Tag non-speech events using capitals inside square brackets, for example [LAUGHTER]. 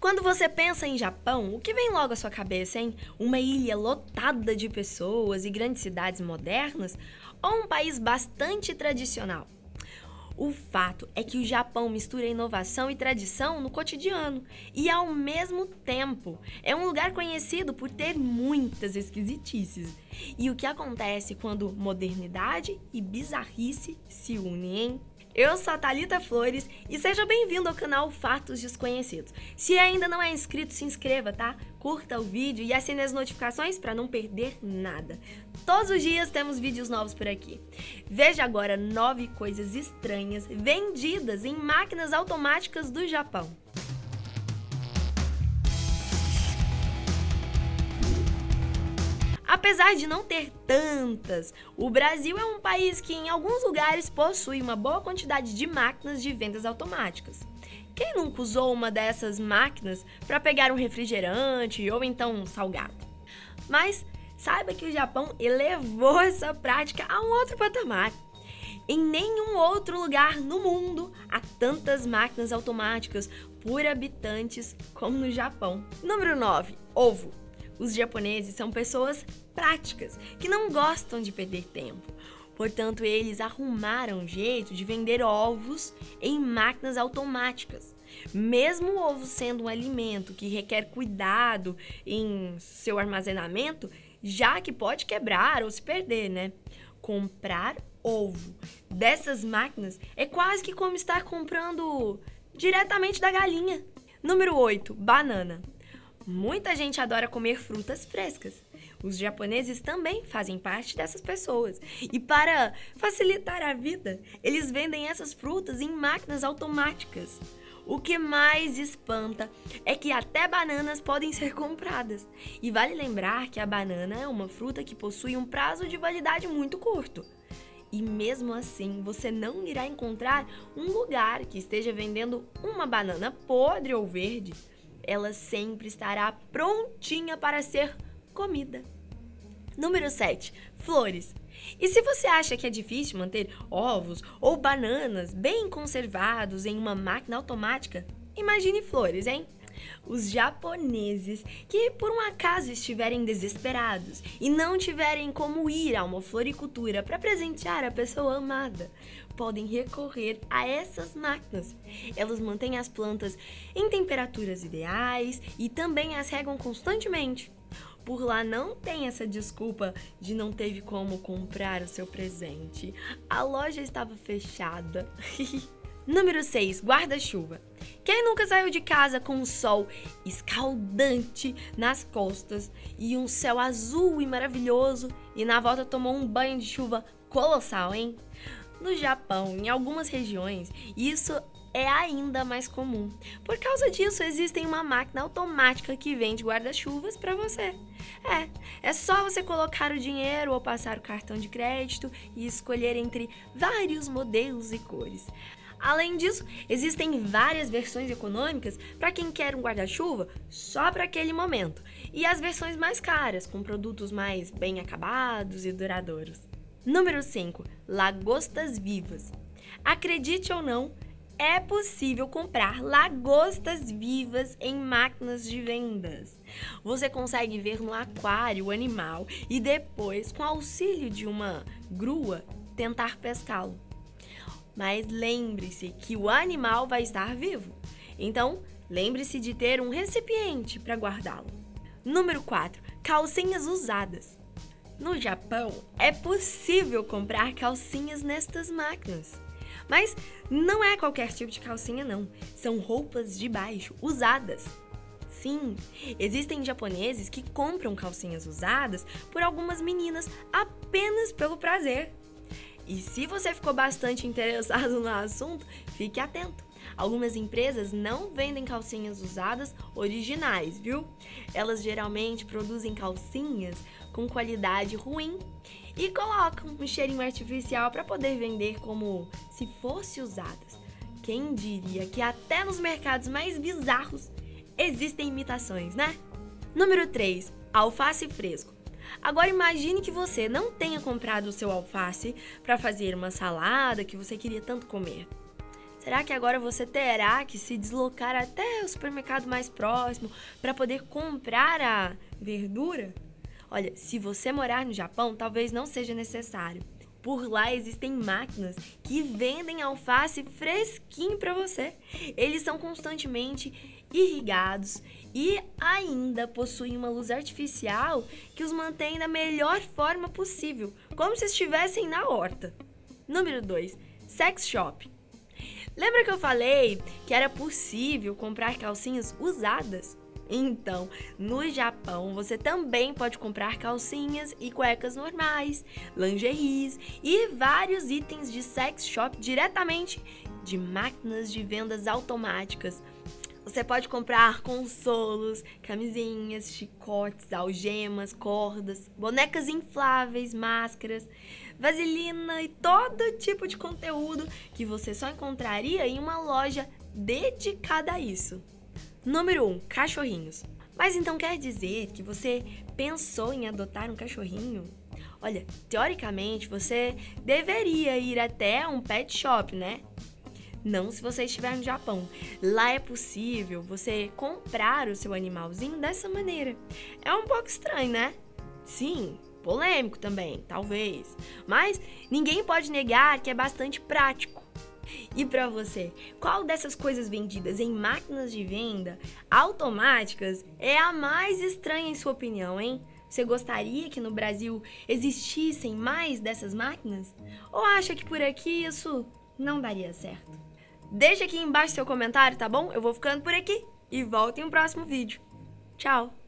Quando você pensa em Japão, o que vem logo à sua cabeça, hein? Uma ilha lotada de pessoas e grandes cidades modernas? Ou um país bastante tradicional? O fato é que o Japão mistura inovação e tradição no cotidiano e, ao mesmo tempo, é um lugar conhecido por ter muitas esquisitices. E o que acontece quando modernidade e bizarrice se unem, hein? Eu sou a Thalita Flores e seja bem-vindo ao canal Fatos Desconhecidos. Se ainda não é inscrito, se inscreva, tá? Curta o vídeo e assine as notificações para não perder nada. Todos os dias temos vídeos novos por aqui. Veja agora nove coisas estranhas vendidas em máquinas automáticas do Japão. Apesar de não ter tantas, o Brasil é um país que em alguns lugares possui uma boa quantidade de máquinas de vendas automáticas. Quem nunca usou uma dessas máquinas para pegar um refrigerante ou então um salgado? Mas saiba que o Japão elevou [LAUGHS] essa prática a um outro patamar. Em nenhum outro lugar no mundo há tantas máquinas automáticas por habitantes como no Japão. Número 9. Ovo. Os japoneses são pessoas práticas, que não gostam de perder tempo. Portanto, eles arrumaram um jeito de vender ovos em máquinas automáticas. Mesmo o ovo sendo um alimento que requer cuidado em seu armazenamento, já que pode quebrar ou se perder, né? Comprar ovo dessas máquinas é quase que como estar comprando diretamente da galinha. Número 8, banana. Muita gente adora comer frutas frescas. Os japoneses também fazem parte dessas pessoas. E para facilitar a vida, eles vendem essas frutas em máquinas automáticas. O que mais espanta é que até bananas podem ser compradas. E vale lembrar que a banana é uma fruta que possui um prazo de validade muito curto. E mesmo assim, você não irá encontrar um lugar que esteja vendendo uma banana podre ou verde ela sempre estará prontinha para ser comida. Número 7. Flores. E se você acha que é difícil manter ovos ou bananas bem conservados em uma máquina automática, imagine flores, hein? Os japoneses que por um acaso estiverem desesperados e não tiverem como ir a uma floricultura para presentear a pessoa amada, podem recorrer a essas máquinas. Elas mantêm as plantas em temperaturas ideais e também as regam constantemente. Por lá não tem essa desculpa de não teve como comprar o seu presente. A loja estava fechada. [LAUGHS] Número 6, guarda-chuva. Quem nunca saiu de casa com um sol escaldante nas costas e um céu azul e maravilhoso e na volta tomou um banho de chuva colossal, hein? No Japão, em algumas regiões, isso é ainda mais comum. Por causa disso, existe uma máquina automática que vende guarda-chuvas para você. É, é só você colocar o dinheiro ou passar o cartão de crédito e escolher entre vários modelos e cores. Além disso, existem várias versões econômicas para quem quer um guarda-chuva só para aquele momento, e as versões mais caras, com produtos mais bem acabados e duradouros. Número 5. Lagostas vivas. Acredite ou não, é possível comprar lagostas vivas em máquinas de vendas. Você consegue ver no aquário o animal e depois, com auxílio de uma grua, tentar pescá-lo. Mas lembre-se que o animal vai estar vivo. Então, lembre-se de ter um recipiente para guardá-lo. Número 4. Calcinhas usadas. No Japão, é possível comprar calcinhas nestas máquinas. Mas não é qualquer tipo de calcinha, não. São roupas de baixo, usadas. Sim, existem japoneses que compram calcinhas usadas por algumas meninas apenas pelo prazer. E se você ficou bastante interessado no assunto, fique atento. Algumas empresas não vendem calcinhas usadas originais, viu? Elas geralmente produzem calcinhas com qualidade ruim e colocam um cheirinho artificial para poder vender como se fosse usadas. Quem diria que até nos mercados mais bizarros existem imitações, né? Número 3. Alface fresco. Agora imagine que você não tenha comprado o seu alface para fazer uma salada que você queria tanto comer. Será que agora você terá que se deslocar até o supermercado mais próximo para poder comprar a verdura? Olha, se você morar no Japão, talvez não seja necessário. Por lá existem máquinas que vendem alface fresquinho para você. Eles são constantemente irrigados e ainda possuem uma luz artificial que os mantém da melhor forma possível, como se estivessem na horta. Número 2. Sex Shop. Lembra que eu falei que era possível comprar calcinhas usadas? Então, no Japão, você também pode comprar calcinhas e cuecas normais, lingeries e vários itens de sex shop diretamente de máquinas de vendas automáticas. Você pode comprar consolos, camisinhas, chicotes, algemas, cordas, bonecas infláveis, máscaras, vaselina e todo tipo de conteúdo que você só encontraria em uma loja dedicada a isso. Número 1. Um, cachorrinhos. Mas então quer dizer que você pensou em adotar um cachorrinho? Olha, teoricamente você deveria ir até um pet shop, né? Não se você estiver no Japão. Lá é possível você comprar o seu animalzinho dessa maneira. É um pouco estranho, né? Sim, polêmico também, talvez. Mas ninguém pode negar que é bastante prático. E para você, qual dessas coisas vendidas em máquinas de venda automáticas é a mais estranha em sua opinião, hein? Você gostaria que no Brasil existissem mais dessas máquinas? Ou acha que por aqui isso não daria certo? Deixa aqui embaixo seu comentário, tá bom? Eu vou ficando por aqui e volto em um próximo vídeo. Tchau!